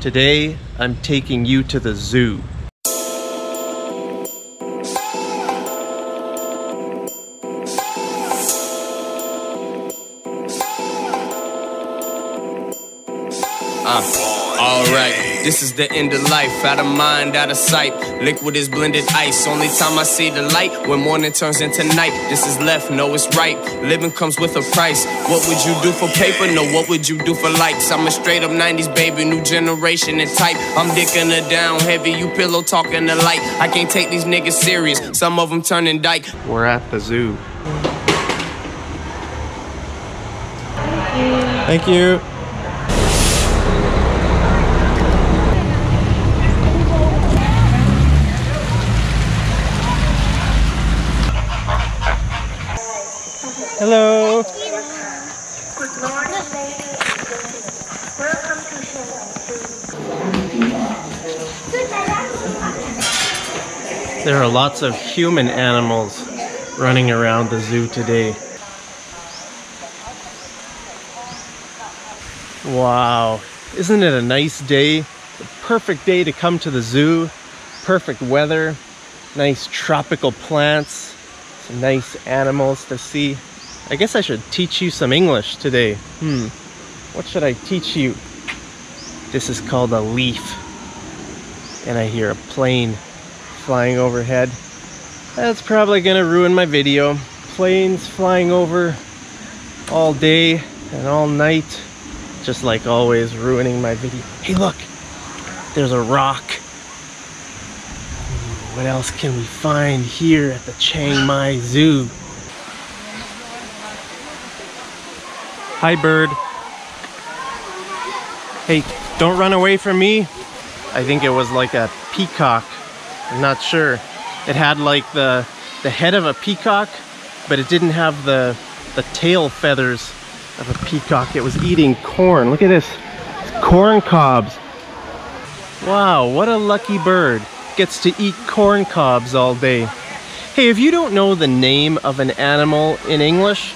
Today, I'm taking you to the zoo. This is the end of life. Out of mind, out of sight. Liquid is blended ice. Only time I see the light when morning turns into night. This is left, no, it's right. Living comes with a price. What would you do for paper? No, what would you do for likes? I'm a straight up 90s baby, new generation and type. I'm dicking her down heavy, you pillow talking the light. I can't take these niggas serious. Some of them turning dyke. We're at the zoo. Thank you. Hello. There are lots of human animals running around the zoo today. Wow, isn't it a nice day? The perfect day to come to the zoo. Perfect weather, nice tropical plants, some nice animals to see. I guess I should teach you some English today. Hmm, what should I teach you? This is called a leaf. And I hear a plane flying overhead. That's probably gonna ruin my video. Planes flying over all day and all night. Just like always, ruining my video. Hey, look! There's a rock. What else can we find here at the Chiang Mai Zoo? Hi, bird. Hey, don't run away from me. I think it was like a peacock. I'm not sure. It had like the the head of a peacock, but it didn't have the the tail feathers of a peacock. It was eating corn. Look at this. It's corn cobs. Wow, what a lucky bird. Gets to eat corn cobs all day. Hey, if you don't know the name of an animal in English,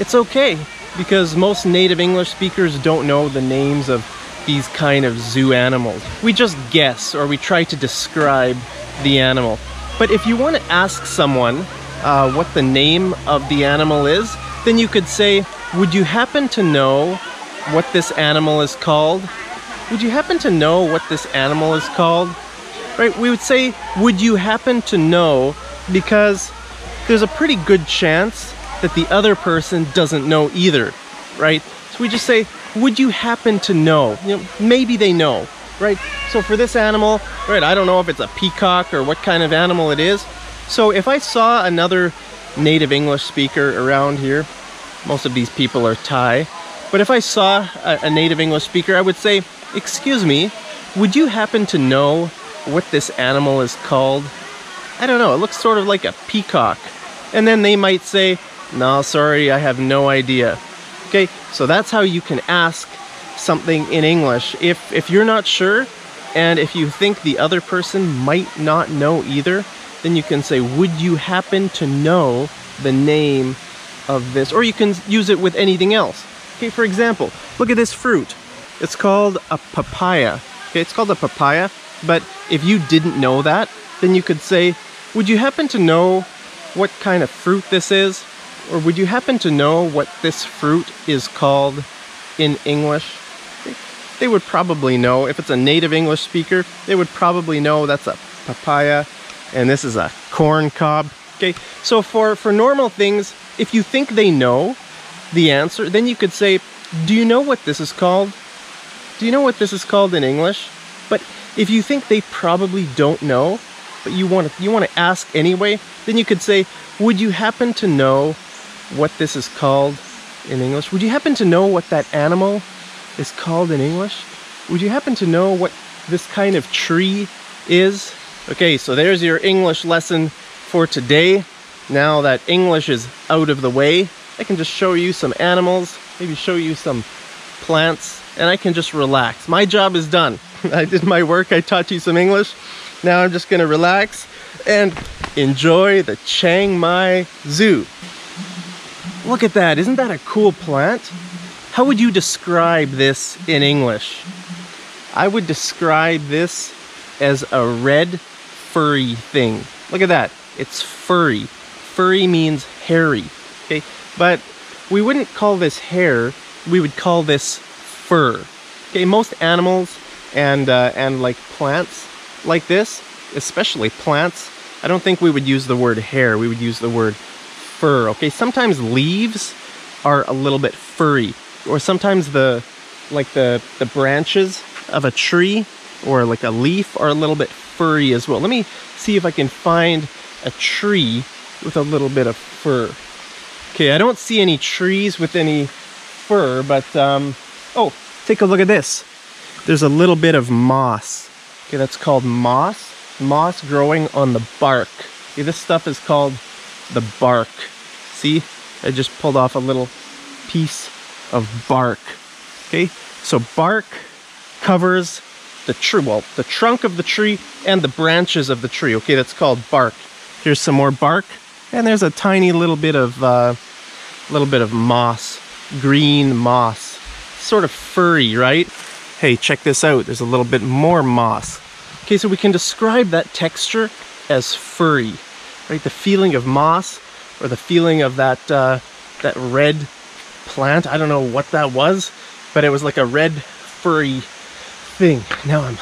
it's okay because most native English speakers don't know the names of these kind of zoo animals. We just guess or we try to describe the animal. But if you want to ask someone uh, what the name of the animal is, then you could say, would you happen to know what this animal is called? Would you happen to know what this animal is called? Right, we would say, would you happen to know because there's a pretty good chance that the other person doesn't know either, right? So we just say, would you happen to know? You know, maybe they know, right? So for this animal, right, I don't know if it's a peacock or what kind of animal it is. So if I saw another native English speaker around here, most of these people are Thai, but if I saw a, a native English speaker, I would say, excuse me, would you happen to know what this animal is called? I don't know, it looks sort of like a peacock. And then they might say, no, sorry, I have no idea. Okay, so that's how you can ask something in English. If, if you're not sure, and if you think the other person might not know either, then you can say, would you happen to know the name of this? Or you can use it with anything else. Okay, for example, look at this fruit. It's called a papaya. Okay, it's called a papaya, but if you didn't know that, then you could say, would you happen to know what kind of fruit this is? Or would you happen to know what this fruit is called in English? They would probably know. If it's a native English speaker, they would probably know that's a papaya and this is a corn cob. Okay, so for, for normal things, if you think they know the answer, then you could say, do you know what this is called? Do you know what this is called in English? But if you think they probably don't know, but you want to you want to ask anyway, then you could say, would you happen to know what this is called in English? Would you happen to know what that animal is called in English? Would you happen to know what this kind of tree is? Okay, so there's your English lesson for today. Now that English is out of the way, I can just show you some animals, maybe show you some plants, and I can just relax. My job is done. I did my work, I taught you some English. Now I'm just gonna relax and enjoy the Chiang Mai Zoo. Look at that, isn't that a cool plant? How would you describe this in English? I would describe this as a red furry thing. Look at that. It's furry. Furry means hairy. Okay, but we wouldn't call this hair. We would call this fur. Okay, most animals and uh, and like plants like this, especially plants, I don't think we would use the word hair. We would use the word fur. Okay, sometimes leaves are a little bit furry, or sometimes the like the the branches of a tree or like a leaf are a little bit furry as well. Let me see if I can find a tree with a little bit of fur. Okay, I don't see any trees with any fur, but um, oh, take a look at this. There's a little bit of moss. Okay, that's called moss. Moss growing on the bark. Okay, this stuff is called the bark. See, I just pulled off a little piece of bark. Okay, so bark covers the tree, well, the trunk of the tree and the branches of the tree. Okay, that's called bark. Here's some more bark, and there's a tiny little bit of, uh, little bit of moss, green moss, sort of furry, right? Hey, check this out. There's a little bit more moss. Okay, so we can describe that texture as furry, right? The feeling of moss or the feeling of that uh, that red plant. I don't know what that was, but it was like a red furry thing. Now I'm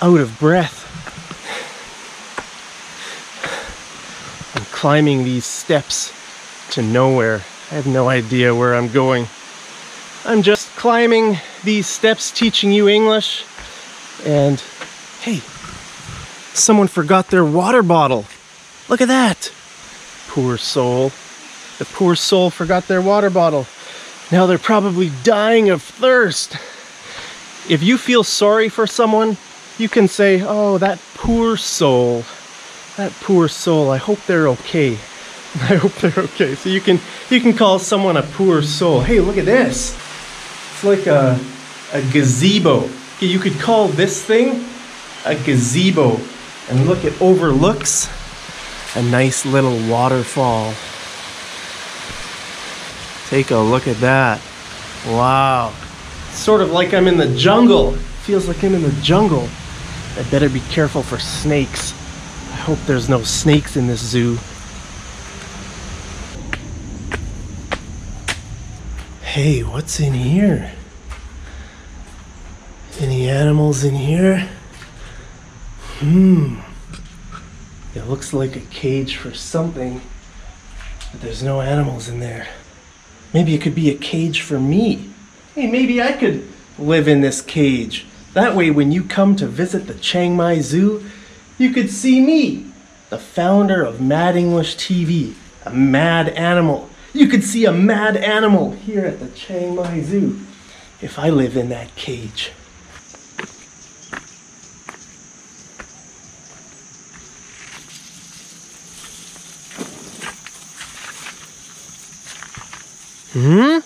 out of breath. I'm climbing these steps to nowhere. I have no idea where I'm going. I'm just climbing these steps teaching you English and hey, someone forgot their water bottle. Look at that. Poor soul. The poor soul forgot their water bottle. Now they're probably dying of thirst. If you feel sorry for someone, you can say, oh, that poor soul. That poor soul. I hope they're okay. I hope they're okay. So you can you can call someone a poor soul. Hey, look at this. It's like a, a gazebo. You could call this thing a gazebo. And look, it overlooks a nice little waterfall. Take a look at that. Wow. Sort of like I'm in the jungle. Feels like I'm in the jungle. I better be careful for snakes. I hope there's no snakes in this zoo. Hey, what's in here? Any animals in here? Hmm. It looks like a cage for something, but there's no animals in there. Maybe it could be a cage for me. Hey, maybe I could live in this cage. That way, when you come to visit the Chiang Mai Zoo, you could see me, the founder of Mad English TV, a mad animal. You could see a mad animal here at the Chiang Mai Zoo if I live in that cage. Hmm?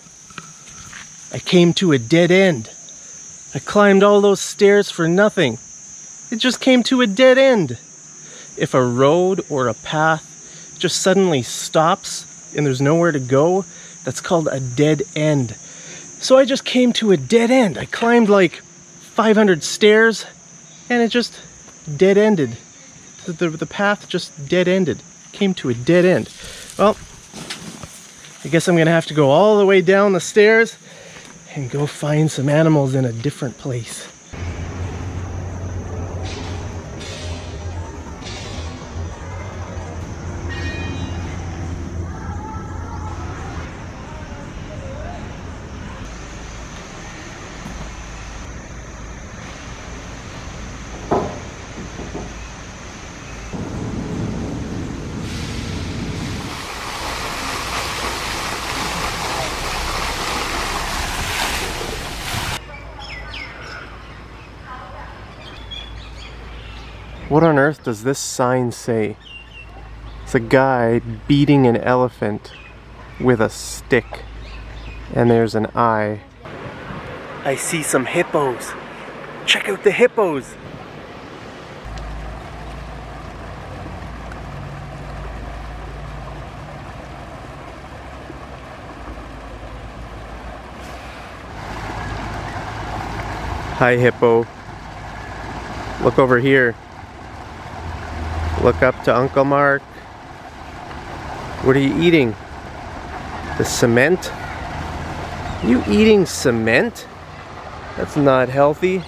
I came to a dead end. I climbed all those stairs for nothing. It just came to a dead end. If a road or a path just suddenly stops and there's nowhere to go, that's called a dead end. So I just came to a dead end. I climbed like 500 stairs and it just dead ended. The, the, the path just dead ended. Came to a dead end. Well, I guess I'm gonna have to go all the way down the stairs and go find some animals in a different place. Does this sign say? It's a guy beating an elephant with a stick. And there's an eye. I see some hippos. Check out the hippos. Hi hippo. Look over here. Look up to Uncle Mark. What are you eating? The cement? You eating cement? That's not healthy.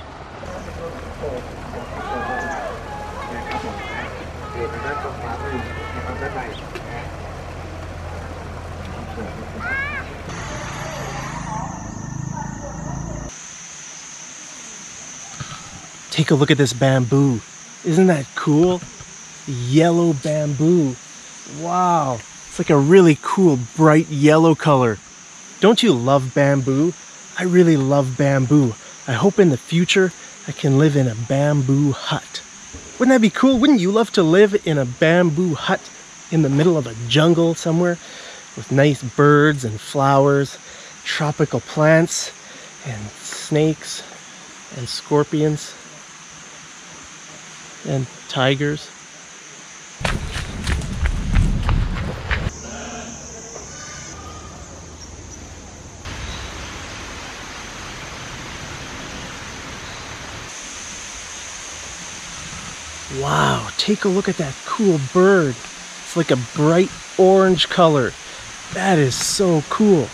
Take a look at this bamboo. Isn't that cool? Yellow bamboo. Wow. It's like a really cool bright yellow color. Don't you love bamboo? I really love bamboo. I hope in the future I can live in a bamboo hut. Wouldn't that be cool? Wouldn't you love to live in a bamboo hut in the middle of a jungle somewhere with nice birds and flowers, tropical plants and snakes and scorpions? and tigers. Wow, take a look at that cool bird. It's like a bright orange color. That is so cool.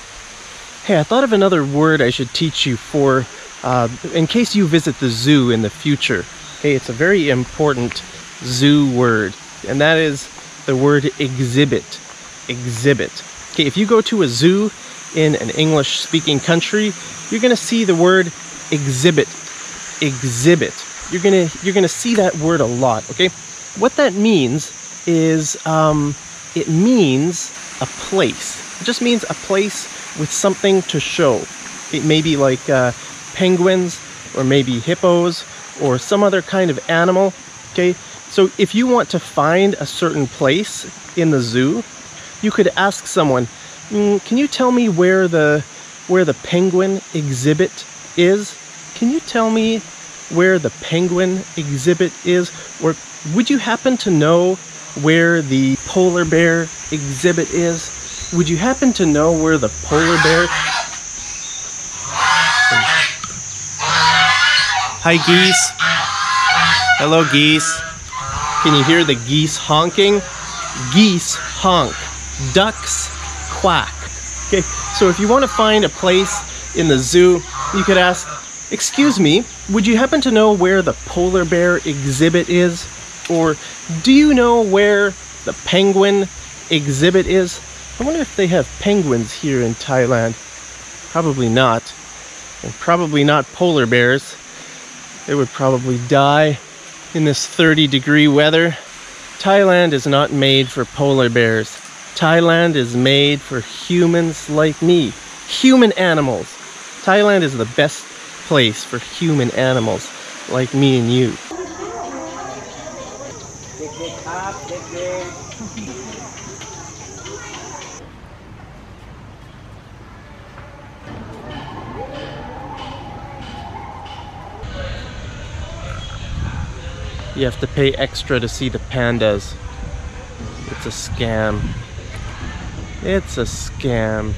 Hey, I thought of another word I should teach you for uh, in case you visit the zoo in the future. Okay, it's a very important zoo word, and that is the word exhibit. Exhibit. Okay, if you go to a zoo in an English speaking country, you're gonna see the word exhibit. Exhibit. You're gonna you're gonna see that word a lot. Okay, what that means is um, it means a place. It just means a place with something to show. It may be like uh, penguins or maybe hippos or some other kind of animal. Okay, so if you want to find a certain place in the zoo, you could ask someone, mm, "Can you tell me where the where the penguin exhibit is? Can you tell me where the penguin exhibit is? Or would you happen to know where the polar bear exhibit is? Would you happen to know where the polar bear Hi geese. Hello geese. Can you hear the geese honking? Geese honk. Ducks quack. Okay, so if you want to find a place in the zoo, you could ask, excuse me, would you happen to know where the polar bear exhibit is? Or do you know where the penguin exhibit is? I wonder if they have penguins here in Thailand. Probably not. And probably not polar bears. They would probably die in this 30 degree weather. Thailand is not made for polar bears. Thailand is made for humans like me, human animals. Thailand is the best place for human animals like me and you. You have to pay extra to see the pandas. It's a scam. It's a scam.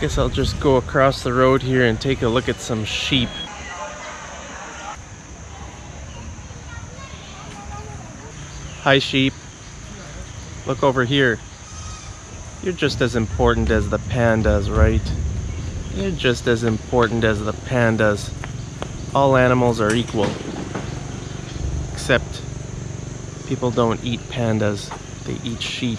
Guess I'll just go across the road here and take a look at some sheep. Hi sheep. Look over here. You're just as important as the pandas, right? You're just as important as the pandas. All animals are equal except people don't eat pandas, they eat sheep.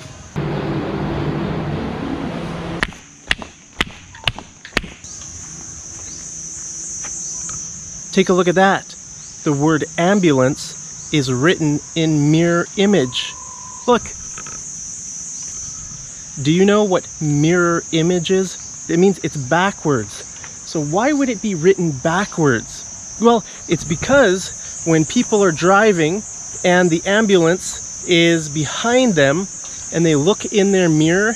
Take a look at that. The word ambulance is written in mirror image. Look. Do you know what mirror image is? It means it's backwards. So why would it be written backwards? Well, it's because when people are driving and the ambulance is behind them and they look in their mirror,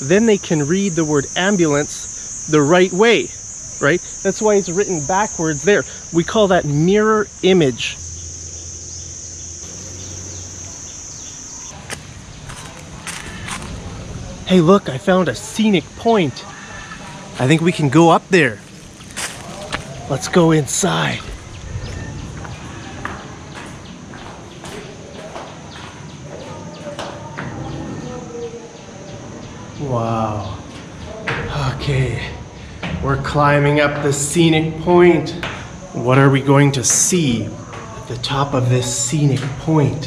then they can read the word ambulance the right way, right? That's why it's written backwards there. We call that mirror image. Hey, look, I found a scenic point. I think we can go up there. Let's go inside. Wow. Okay. We're climbing up the scenic point. What are we going to see at the top of this scenic point?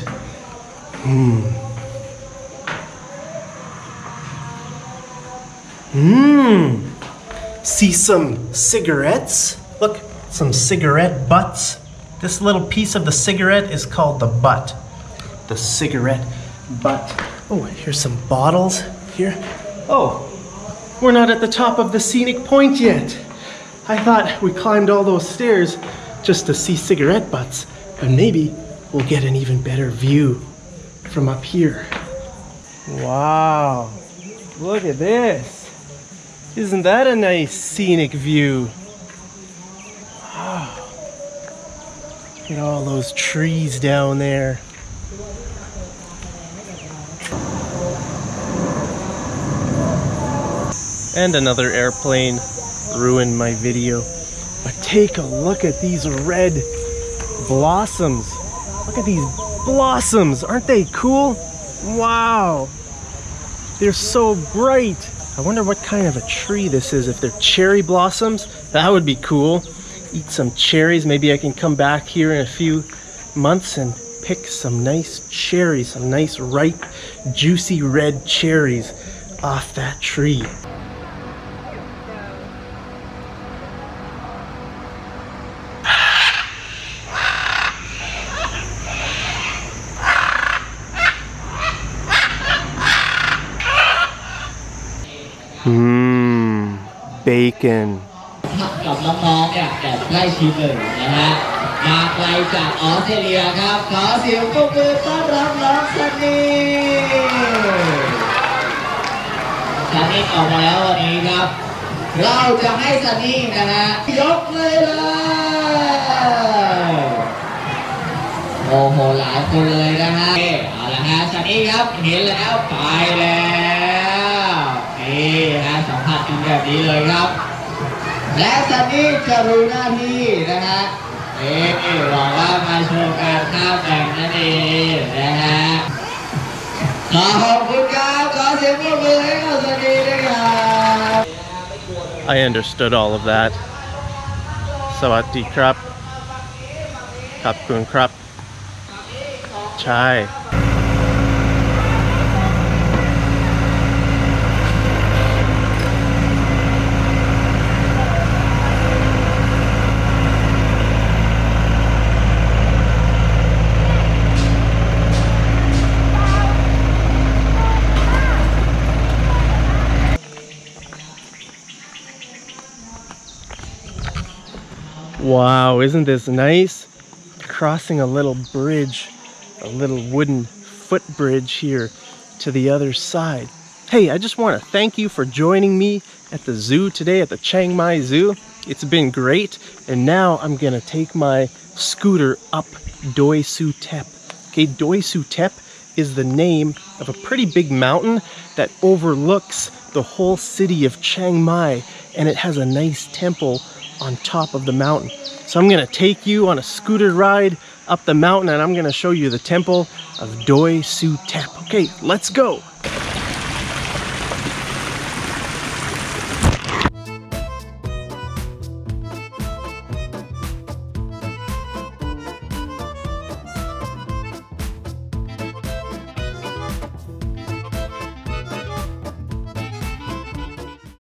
Hmm. Hmm. See some cigarettes? Look, some cigarette butts. This little piece of the cigarette is called the butt. The cigarette butt. Oh, here's some bottles here. Oh, we're not at the top of the scenic point yet. I thought we climbed all those stairs just to see cigarette butts, but maybe we'll get an even better view from up here. Wow, look at this. Isn't that a nice scenic view? Wow. Look at all those trees down there. And another airplane ruined my video. But take a look at these red blossoms. Look at these blossoms. Aren't they cool? Wow. They're so bright. I wonder what kind of a tree this is. If they're cherry blossoms, that would be cool. Eat some cherries. Maybe I can come back here in a few months and pick some nice cherries, some nice ripe, juicy red cherries off that tree. Bacon. กับน้องๆเนี่ยแบบใกล้ชิดเลยนะฮะมาไกลจากออสเตรเลียครับขอเสียงปรบมือต้อนรับน้องซันนี่ซันนี่ออกมาแล้ววันนี้ครับ เราจะให้ซันนี่นะฮะยกเลยเลยโอ้โหหลายคนเลยนะฮะเอาละฮะซันนี่ครับเห็นแล้วไปแล้ว กันแบบนี้เลยครับ และซันนี่จะรู้หน้าที่นะฮะเอ๊ะบอกว่ามาโชว์การข้ามแบ่งนั่นเองนะฮะขอขอบคุณครับขอเสียงปรบมือให้กับซันนี่ด้วยครับ I understood all of that. Sawati krap. Kapkun krap. Chai. Wow, isn't this nice? Crossing a little bridge, a little wooden footbridge here to the other side. Hey, I just want to thank you for joining me at the zoo today at the Chiang Mai Zoo. It's been great, and now I'm gonna take my scooter up Doi Suthep. Okay, Doi Suthep is the name of a pretty big mountain that overlooks the whole city of Chiang Mai, and it has a nice temple on top of the mountain. So I'm gonna take you on a scooter ride up the mountain and I'm gonna show you the temple of Doi Su Tep. Okay, let's go.